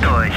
durch.